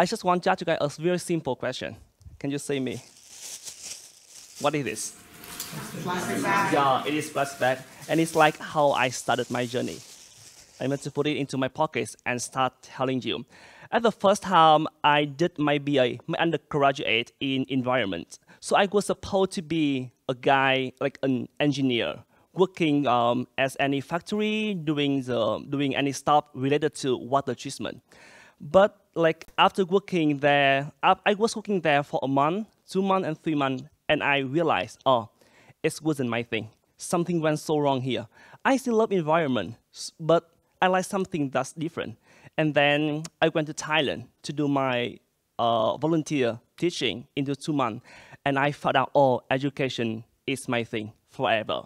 I just want to ask you guys a very simple question. Can you say me? What is this? Plastic bag. Yeah, it is plastic bag, and it's like how I started my journey. I meant to put it into my pockets and start telling you. At the first time, I did my BA, my undergraduate in environment. So I was supposed to be a guy, like an engineer, working um, as any factory, doing the doing any stuff related to water treatment. But like after working there, I was working there for a month, two months, and three months, and I realized, oh, it wasn't my thing. Something went so wrong here. I still love environment, but I like something that's different. And then I went to Thailand to do my uh, volunteer teaching into two months, and I found out, oh, education is my thing forever.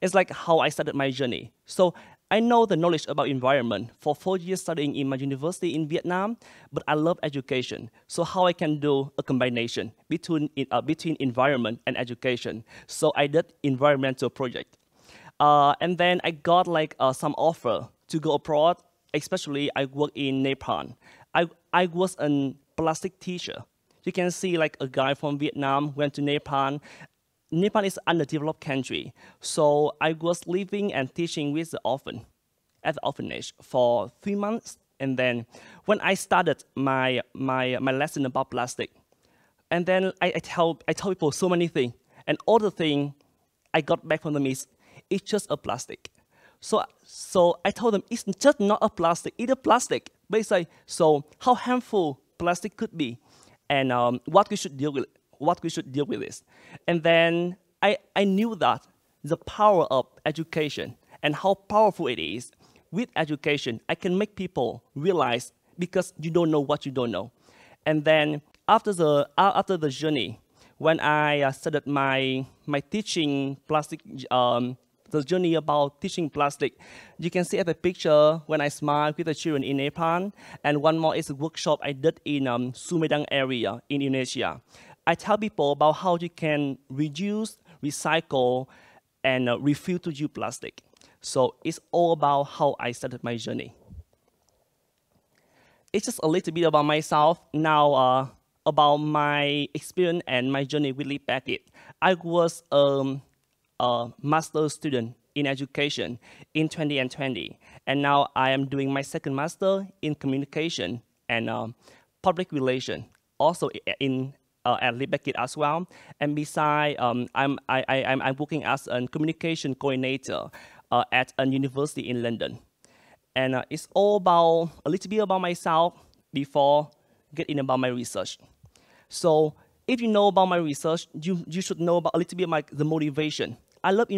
It's like how I started my journey. So I know the knowledge about environment for four years studying in my university in Vietnam, but I love education. So how I can do a combination between, uh, between environment and education. So I did environmental project. Uh, and then I got like uh, some offer to go abroad, especially I work in Nepal. I, I was a plastic teacher. You can see like a guy from Vietnam went to Nepal Nepal is underdeveloped country, so I was living and teaching with the orphan at the orphanage for three months. And then when I started my, my, my lesson about plastic, and then I, I, tell, I tell people so many things, and all the thing I got back from them is, it's just a plastic. So, so I told them, it's just not a plastic, it's a plastic. Basically, so how harmful plastic could be, and um, what we should deal with what we should deal with this. And then I, I knew that the power of education and how powerful it is. With education, I can make people realize because you don't know what you don't know. And then after the, after the journey, when I uh, started my, my teaching plastic, um, the journey about teaching plastic, you can see at the picture when I smile with the children in Nepal, and one more is a workshop I did in um, Sumedang area in Indonesia. I tell people about how you can reduce, recycle, and uh, refuse to use plastic. So it's all about how I started my journey. It's just a little bit about myself. Now, uh, about my experience and my journey with Leeds Beckett. I was um, a master student in education in 2020, and now I am doing my second master in communication and uh, public relation, also in uh, at Leeds as well. And besides, um, I'm, I, I, I'm, I'm working as a communication coordinator uh, at a university in London. And uh, it's all about, a little bit about myself before getting about my research. So if you know about my research, you, you should know about a little bit about the motivation. I love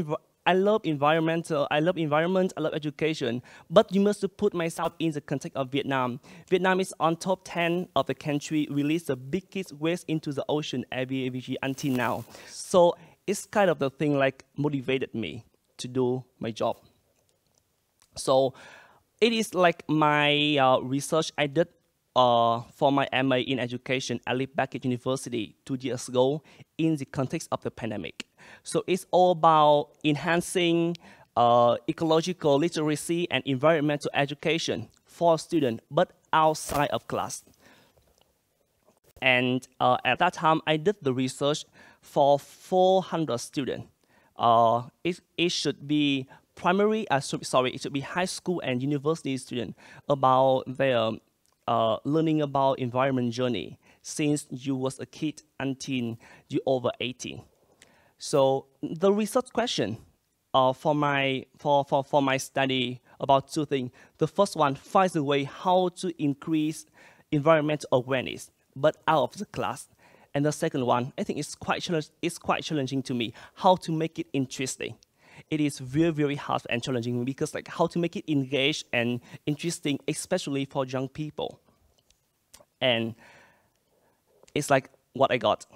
I love environmental, I love environment, I love education, but you must put myself in the context of Vietnam. Vietnam is on top 10 of the country release the biggest waste into the ocean every year until now. So it's kind of the thing like motivated me to do my job. So it is like my uh, research I did uh, for my MA in education I at Leeds Beckett University two years ago in the context of the pandemic. So it's all about enhancing uh, ecological literacy and environmental education for students, but outside of class. And uh, at that time, I did the research for 400 students. Uh, it, it should be primary, uh, sorry, it should be high school and university students about their uh, learning about environment journey since you was a kid until you over 18. So the research question uh, for, my, for, for, for my study about two things. The first one, finds a way how to increase environmental awareness, but out of the class. And the second one, I think it's quite, it's quite challenging to me, how to make it interesting. It is very, very hard and challenging because like how to make it engaged and interesting, especially for young people. And it's like what I got.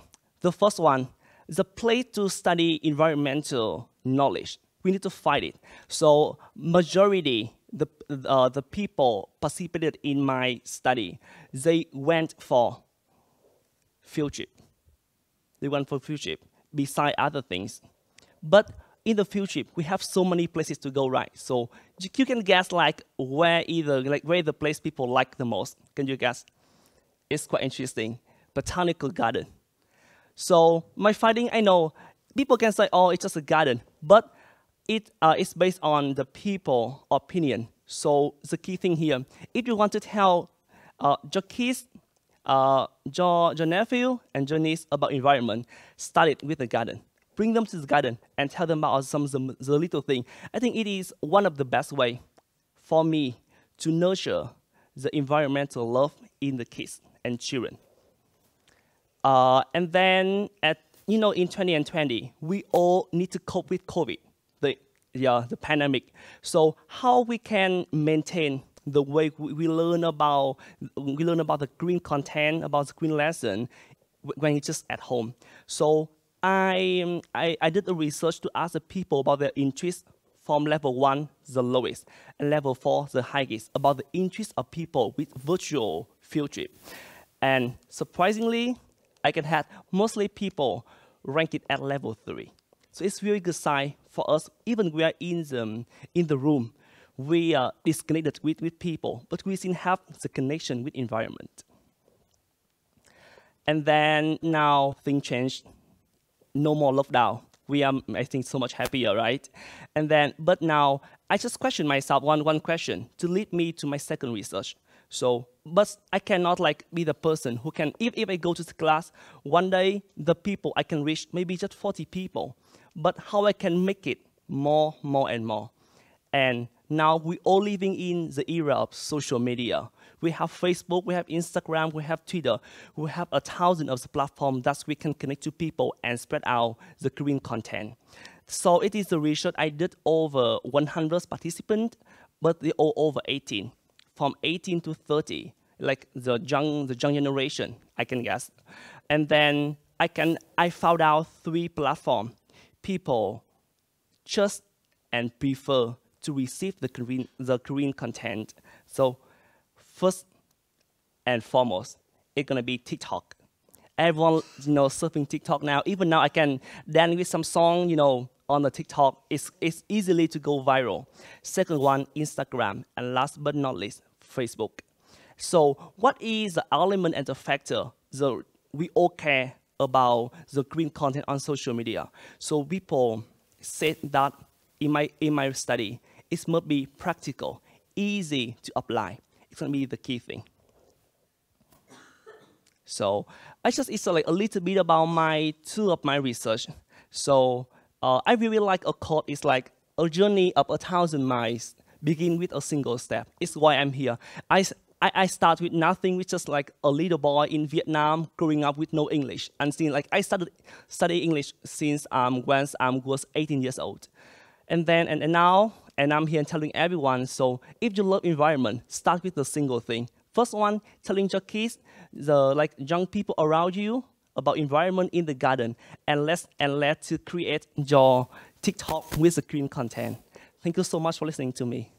The first one, is a place to study environmental knowledge. We need to fight it. So majority, the, uh, the people participated in my study, they went for field trip. They went for field trip, beside other things. But in the field trip, we have so many places to go, right? So you can guess like where either, like where the place people like the most. Can you guess? Is quite interesting. Botanical garden. So my finding, I know people can say, oh, it's just a garden, but it uh, is based on the people opinion. So the key thing here, if you want to tell uh, your kids, uh, your, your nephew and your niece about environment, start it with the garden. Bring them to the garden and tell them about some of the, the little thing. I think it is one of the best way for me to nurture the environmental love in the kids and children. Uh, and then at you know in 2020, we all need to cope with COVID, the yeah the pandemic. So how we can maintain the way we learn about we learn about the green content about the green lesson when it's just at home. So I, I, I did a research to ask the people about their interest from level one, the lowest, and level four, the highest, about the interest of people with virtual field trip. And surprisingly, I can have mostly people rank it at level three. So it's really good sign for us, even we are in the, in the room, we are disconnected with, with people, but we still have the connection with environment. And then now things changed no more lockdown. We are, I think, so much happier, right? And then, but now I just question myself one one question to lead me to my second research. So, but I cannot like be the person who can, if, if I go to the class, one day the people I can reach maybe just 40 people, but how I can make it more, more and more. And now we all living in the era of social media. We have Facebook, we have Instagram, we have Twitter. We have a thousand of the platforms that we can connect to people and spread out the green content. So it is a research I did over 100 participants, but they all over 18, from 18 to 30, like the young, the young generation, I can guess. And then I can, I found out three platforms people just and prefer to receive the green, the green content. So first and foremost, it's gonna be TikTok. Everyone, you know, surfing TikTok now. Even now, I can dance with some song, you know, on the TikTok. It's, it's easily to go viral. Second one, Instagram. And last but not least, Facebook. So what is the element and the factor that we all care about the green content on social media? So people said that in my, in my study, it must be practical, easy to apply. It's to be the key thing. So I just it's like a little bit about my two of my research. So uh, I really like a quote. It's like a journey of a thousand miles begin with a single step. It's why I'm here. I, I, I start with nothing, with just like a little boy in Vietnam growing up with no English. And since like I started studying English since um, when I was 18 years old. And then and, and now and I'm here telling everyone, so if you love environment, start with a single thing. First one, telling your kids, the like young people around you about environment in the garden, and let's and let to create your TikTok with the green content. Thank you so much for listening to me.